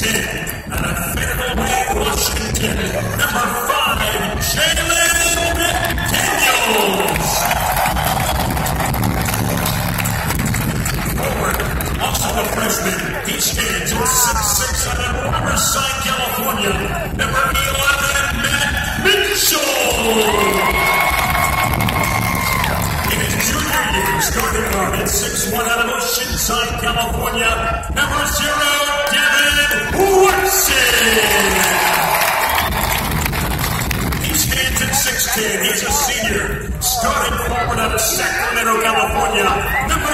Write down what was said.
10. Out of Fairway, Washington, number 5, Jalen Daniels. Forward, also a freshman. He stands at 6'6 out of Riverside, California. Number 11, Matt Mitchell. In his junior year, starting guard at 6'1 out of Oceanside, California. Senior. Starting forward out of Sacramento, California. Number